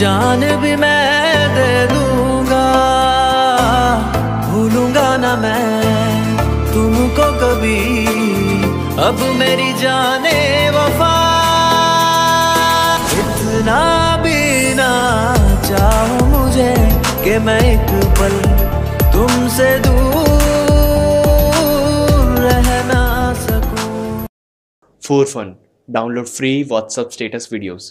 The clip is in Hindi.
जान भी मैं दे दूँगा, भूलूँगा ना मैं तुमको कभी। अब मेरी जाने वफा, इतना भी ना चाहो मुझे कि मैं एक पल तुमसे दूर रहना सकूँ। For fun, download free WhatsApp status videos